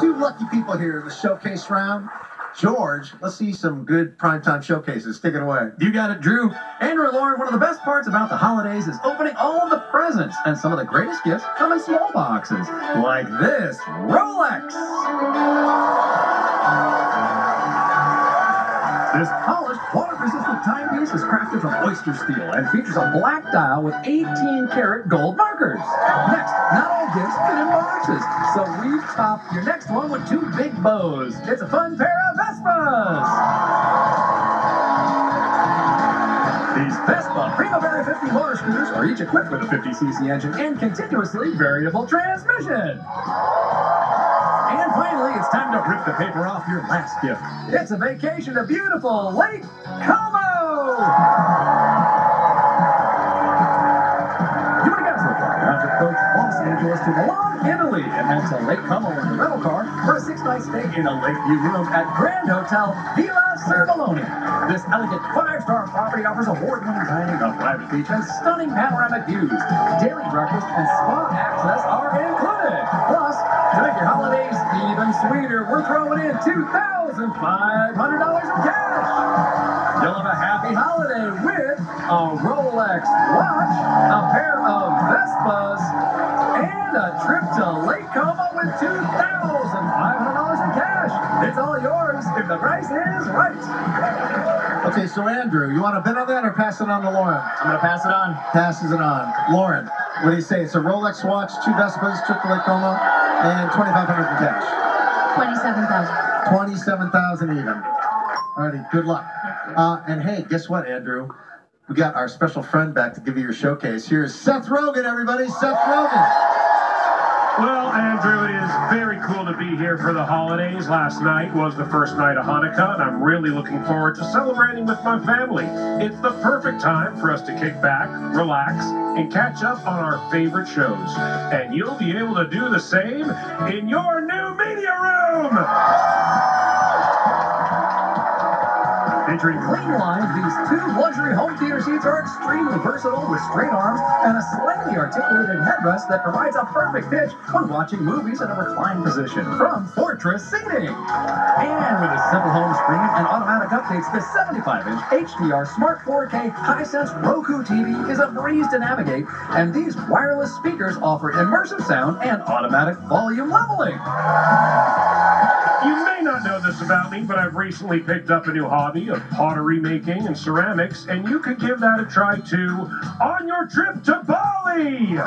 Two, lucky people here in the showcase round. George, let's see some good primetime showcases. Take it away. You got it, Drew. Andrew and Lauren, one of the best parts about the holidays is opening all of the presents, and some of the greatest gifts come in small boxes, like this Rolex. This polished, water-resistant timepiece is crafted from oyster steel and features a black dial with 18-karat gold markers. Next, not all gifts fit in boxes, so we've topped your next one with two big bows. It's a fun pair of Vespas. These Vespa Primavera 50 motor scooters are each equipped with a 50cc engine and continuously variable transmission. And finally, it's time to rip the paper off your last gift. It's a vacation to beautiful Lake Como! You a flight round trip Los Angeles to Milan, Italy, and then to Lake Como in the rental car for a six-night stay in a Lakeview room at Grand Hotel Villa Serbelloni. This elegant five-star property offers award-winning dining, a private beach, and stunning panoramic views. Daily breakfast and spa access are included. Plus, to make your holidays even sweeter, we're throwing in $2,500 in cash. You'll have a happy holiday with a Rolex watch, a pair of Vespas, and a trip to Lake Como with $2,500 in cash. It's all yours if the price is right. Okay, so Andrew, you want to bet on that or pass it on to Lauren? I'm going to pass it on. Passes it on. Lauren, what do you say? It's a Rolex watch, two Vespas, trip to Lake Como, and 2500 in cash. 27,000. 27000 even. Alrighty, good luck. Uh, and hey, guess what, Andrew? We got our special friend back to give you your showcase. Here's Seth Rogen, everybody. Seth Rogen. Well, Andrew, it is very cool to be here for the holidays. Last night was the first night of Hanukkah, and I'm really looking forward to celebrating with my family. It's the perfect time for us to kick back, relax, and catch up on our favorite shows. And you'll be able to do the same in your new media room! Featuring clean lines, these two luxury home theater seats are extremely versatile with straight arms and a slightly articulated headrest that provides a perfect pitch when watching movies in a reclined position from Fortress Seating. And with a simple home screen and automatic updates, this 75-inch HDR Smart 4K Hisense Roku TV is a breeze to navigate, and these wireless speakers offer immersive sound and automatic volume leveling. This about me, but I've recently picked up a new hobby of pottery making and ceramics, and you could give that a try too on your trip to Bali!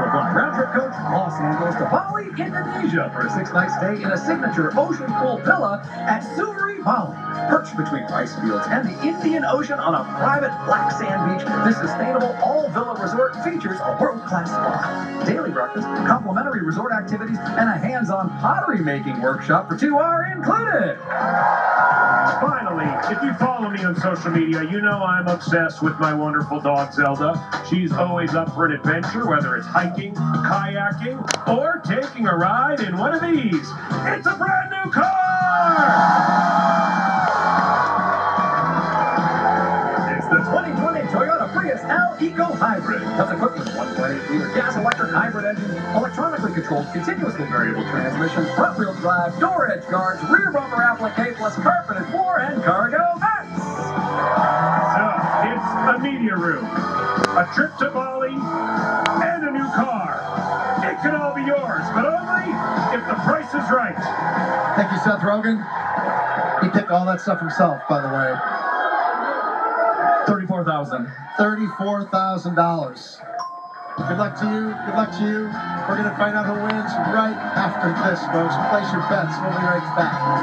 Will fly round trip coach from Los Angeles to Bali, Indonesia for a six night stay in a signature ocean pool villa at Soori, Bali. Perched between rice fields and the Indian Ocean on a private black sand beach, this sustainable all villa resort features a world class spa, daily breakfast, complimentary resort activities, and a hands on pottery making workshop for two are included. Finally, if you follow me on social media, you know I'm obsessed with my wonderful dog Zelda. She's always up for an adventure, whether it's hiking, kayaking, or taking a ride in one of these. It's a brand new car! It's the 2020 Toyota Prius L Eco Hybrid. Comes equipped with a 1.8 liter gas electric hybrid engine, electronically controlled continuously variable transmission, front wheel drive, door edge guards, rear bumper applique, plus carpeted floor and cargo vents. So, it's a media room, a trip to Bali, and a new car. It could all be yours, but only if the price is right. Thank you, Seth Rogen. He picked all that stuff himself, by the way. 34000 $34,000. Good luck to you. Good luck to you. We're going to find out who wins right after this, folks. Place your bets. We'll be right back.